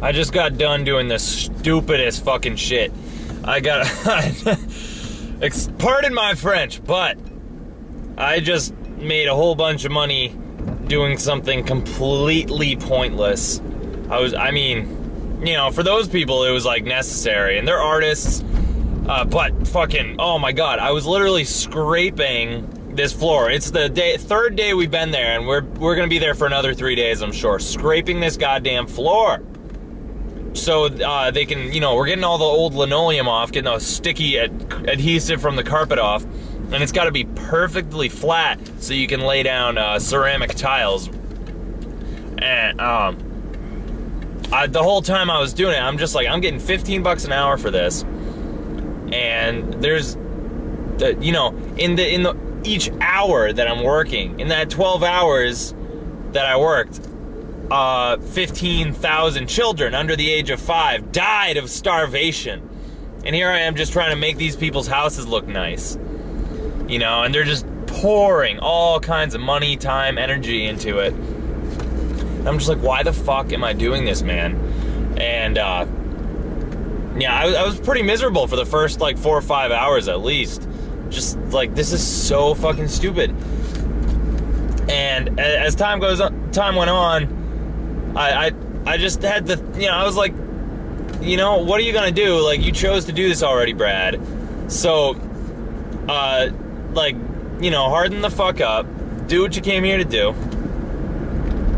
I just got done doing the stupidest fucking shit. I got. pardon my French, but I just made a whole bunch of money doing something completely pointless. I was, I mean, you know, for those people, it was like necessary, and they're artists. Uh, but fucking, oh my god, I was literally scraping this floor. It's the day, third day we've been there, and we're we're gonna be there for another three days, I'm sure. Scraping this goddamn floor, so uh, they can, you know, we're getting all the old linoleum off, getting the sticky ad- adhesive from the carpet off, and it's got to be perfectly flat so you can lay down uh, ceramic tiles. And um, I, the whole time I was doing it, I'm just like, I'm getting 15 bucks an hour for this, and there's, the, you know, in the in the each hour that I'm working, in that 12 hours that I worked, uh, 15,000 children under the age of five died of starvation. And here I am just trying to make these people's houses look nice. You know, and they're just pouring all kinds of money, time, energy into it. I'm just like, why the fuck am I doing this, man? And, uh, yeah, I, I was pretty miserable for the first like four or five hours at least. Just like, this is so fucking stupid. And as time goes on, time went on, I, I I just had the you know I was like, you know what are you gonna do? Like you chose to do this already, Brad. So, uh, like you know harden the fuck up, do what you came here to do,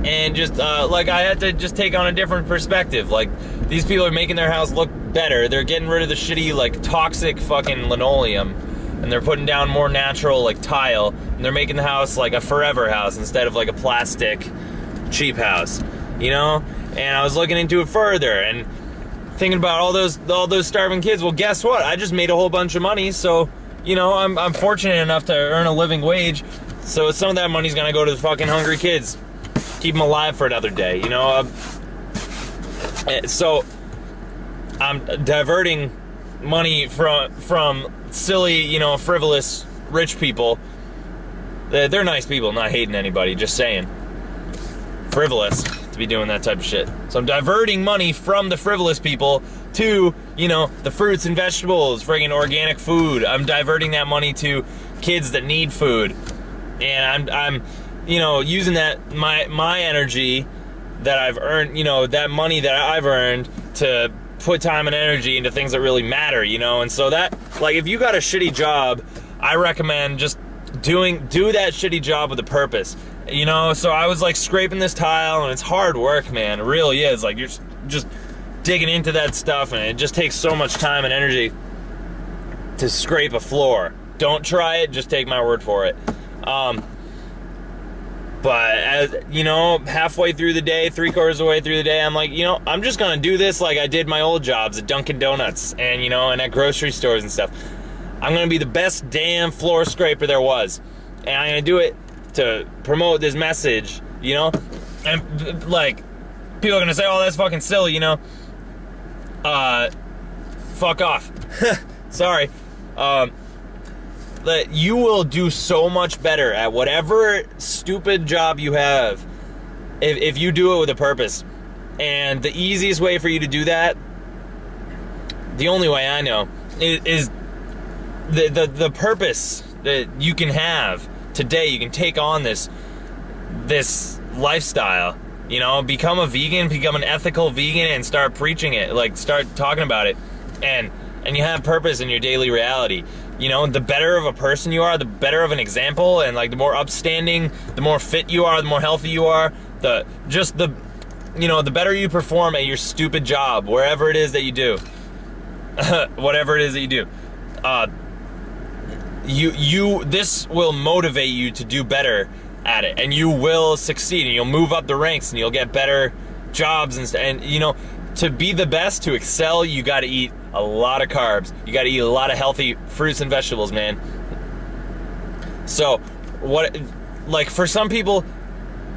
and just uh, like I had to just take on a different perspective. Like these people are making their house look better. They're getting rid of the shitty like toxic fucking linoleum. And they're putting down more natural like tile, and they're making the house like a forever house instead of like a plastic cheap house, you know. And I was looking into it further and thinking about all those all those starving kids. Well, guess what? I just made a whole bunch of money, so you know I'm I'm fortunate enough to earn a living wage. So some of that money's gonna go to the fucking hungry kids, keep them alive for another day, you know. Uh, eh, so I'm diverting money from from silly, you know, frivolous rich people. They're, nice people, not hating anybody, just saying. Frivolous be doing that type of shit. So I'm diverting money from the frivolous people to, you know, the fruits and vegetables, friggin' organic food. I'm diverting that money to kids that need food. And I'm I'm you know, using that my my energy that I've earned, you know, that money that I've earned to put time and energy into things that really matter, you know. And so that like if you got a shitty job, I recommend just doing do that shitty job with a purpose. You know, so I was like scraping this tile and it's hard work, man. It really is. Like you're just- digging into that stuff and it just takes so much time and energy to scrape a floor. Don't try it, just take my word for it. Um but as you know, halfway through the day, three quarters of the way through the day, I'm like, you know, I'm just gonna do this like I did my old jobs at Dunkin' Donuts and you know, and at grocery stores and stuff. I'm gonna be the best damn floor scraper there was, and I'm gonna do it to promote this message, you know. And like, people are gonna say, "Oh, that's fucking silly," you know. Uh, fuck off. Sorry. Um, that you will do so much better at whatever stupid job you have if, if you do it with a purpose. And the easiest way for you to do that, the only way I know, is, is the, the the purpose that you can have today. You can take on this this lifestyle. You know, become a vegan, become an ethical vegan, and start preaching it. Like start talking about it, and and you have purpose in your daily reality. You know, the better of a person you are, the better of an example, and like the more upstanding, the more fit you are, the more healthy you are, the just the you know, the better you perform at your stupid job, wherever it is that you do, whatever it is that you do. Uh, you you this will motivate you to do better at it and you will succeed and you'll move up the ranks and you'll get better jobs and and you know to be the best to excel you got to eat a lot of carbs. You got to eat a lot of healthy fruits and vegetables man. So what like for some people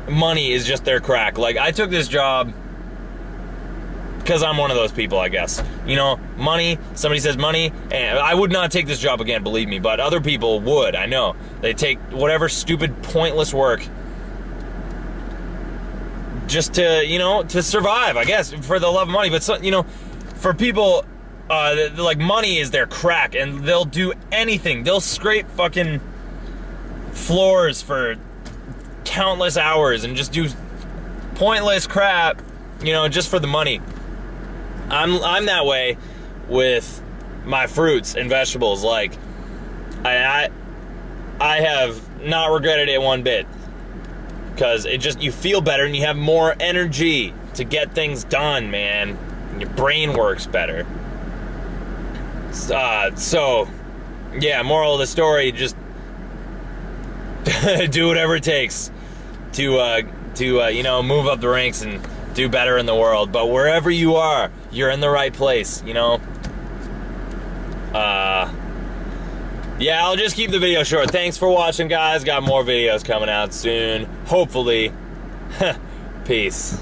money is just their crack. Like i took this job because I'm one of those people, I guess. You know, money, somebody says money, and I would not take this job again, believe me, but other people would, I know. They take whatever stupid, pointless work just to you know to survive, I guess, for the love of money. But so, you know, for people, uh, like money is their crack, and they'll do anything. They'll scrape fucking floors for countless hours and just do pointless crap, you know, just for the money. I'm I'm that way with my fruits and vegetables. Like I I, I have not regretted it one bit because it just you feel better and you have more energy to get things done, man. Your brain works better. Uh, so, yeah. Moral of the story: just do whatever it takes to uh, to uh, you know move up the ranks and do better in the world. But wherever you are, you're in the right place. You know. Uh, yeah, I'll just keep the video short. Thanks for watching, guys. Got more videos coming out soon. Hopefully. Peace.